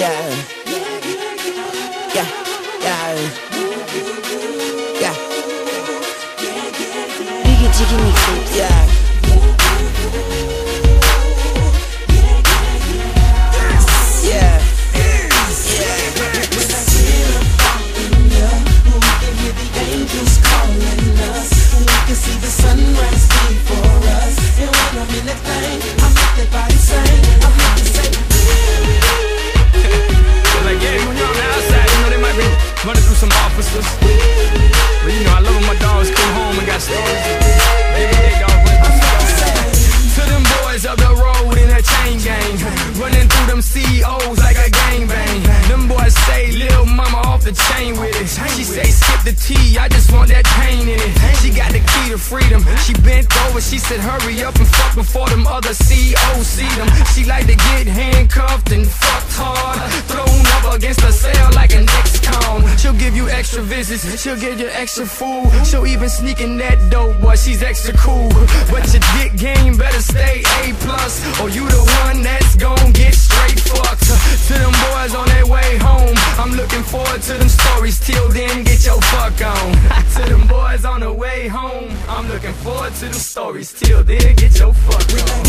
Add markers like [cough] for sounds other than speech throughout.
Yeah. Yeah. Yeah. Yeah. Biggie Jiggy Mixtape. Yeah. Running through some officers. But you know, I love when my dogs come home and got stories. To them boys up the road in that chain gang. Running through them CEOs like a gangbang. Them boys say, Lil mama off the chain with it. She say, skip the T, I just want that pain in it. She got the key to freedom. She bent over, she said, hurry up and fuck before them other CEOs see them. She like to get handcuffed and fucked She'll give you extra visits, she'll give you extra food. She'll even sneak in that dope, boy, she's extra cool. But your dick game better stay A plus, or you the one that's gon' get straight fucked. To them boys on their way home, I'm looking forward to them stories. Till then, get your fuck on. [laughs] to them boys on the way home, I'm looking forward to them stories. Till then, get your fuck on.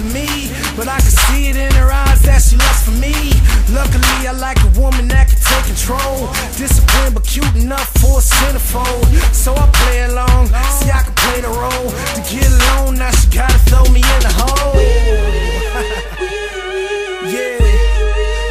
Of me. But I can see it in her eyes that she loves for me. Luckily, I like a woman that can take control. Disciplined but cute enough for a centerfold. So I play along. See, I can play the role. To get alone, now she gotta throw me in the hole. [laughs] yeah.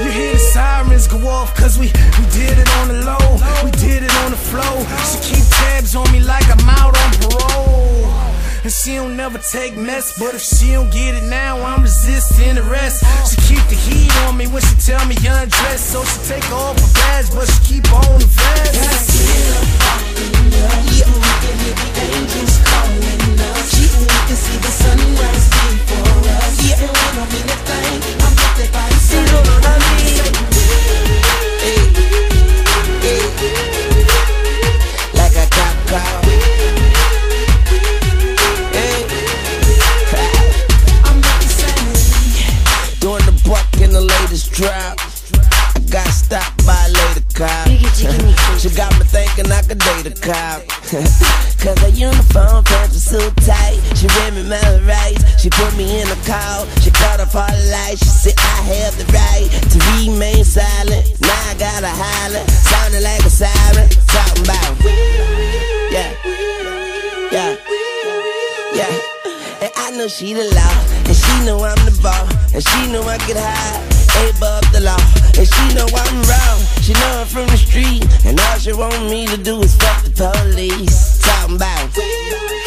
You hear the sirens go off cause we, we did it on the low, we did it on the flow. She keep tabs on me like I'm out on parole. And she don't never take mess, but if she don't get it now, I'm resisting arrest. She keep the heat on me when she tell me undress, so she take off her badge, but she keep on the. Cop. [laughs] Cause her uniform pants were so tight. She read me my rights. She put me in a call. She cut off all the lights. She said I have the right to remain silent. Now I gotta holler. Sounding like a siren. Talking about. Yeah. Yeah. Yeah. And I know she the law. And she know I'm the ball. And she know I get high. Above the law. And she know I'm wrong. She know I'm from the street. And all she want me to do is fuck the police. Talking about.